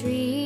tree